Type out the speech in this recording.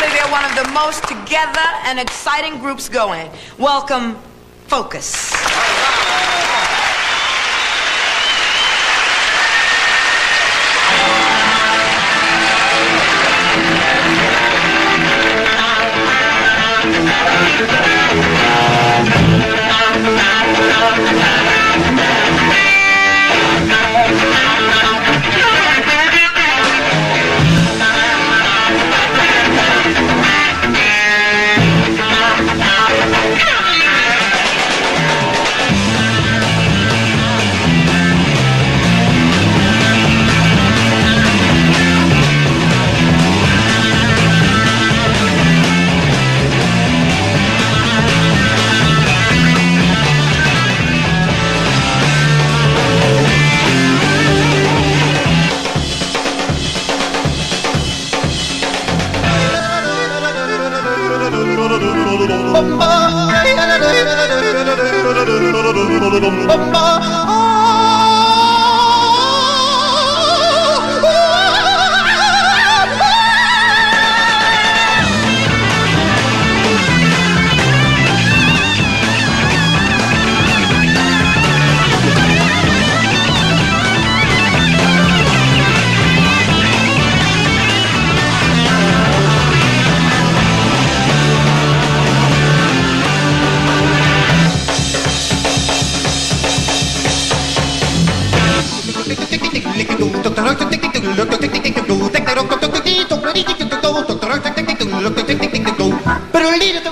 They're one of the most together and exciting groups going. Welcome, Focus. Bumba, pero el lírico